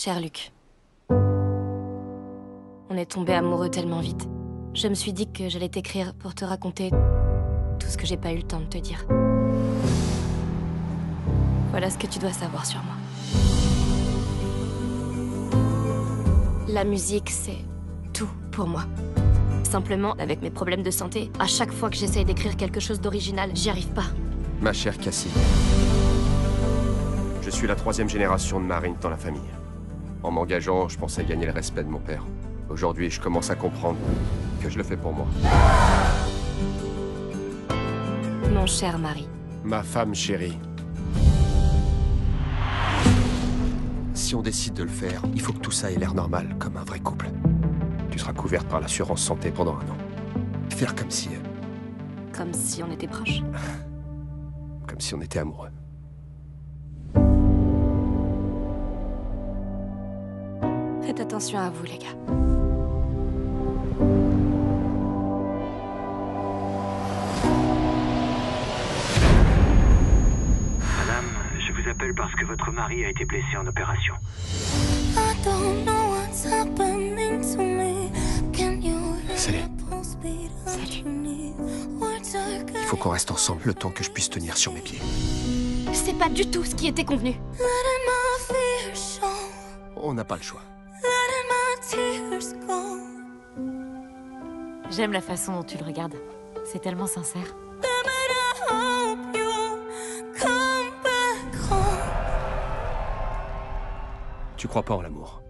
Cher Luc, on est tombé amoureux tellement vite. Je me suis dit que j'allais t'écrire pour te raconter tout ce que j'ai pas eu le temps de te dire. Voilà ce que tu dois savoir sur moi. La musique, c'est tout pour moi. Simplement, avec mes problèmes de santé, à chaque fois que j'essaye d'écrire quelque chose d'original, j'y arrive pas. Ma chère Cassie, je suis la troisième génération de marine dans la famille. En m'engageant, je pensais gagner le respect de mon père. Aujourd'hui, je commence à comprendre que je le fais pour moi. Mon cher mari. Ma femme chérie. Si on décide de le faire, il faut que tout ça ait l'air normal, comme un vrai couple. Tu seras couverte par l'assurance santé pendant un an. Faire comme si... euh, Comme si on était proches. comme si on était amoureux. Faites attention à vous, les gars. Madame, je vous appelle parce que votre mari a été blessé en opération. I don't know what's happening to me. Can you Salut. Salut. Il faut qu'on reste ensemble le temps que je puisse tenir sur mes pieds. C'est pas du tout ce qui était convenu. On n'a pas le choix. J'aime la façon dont tu le regardes. C'est tellement sincère. Damn it, I hope you come back home. Tu crois pas en l'amour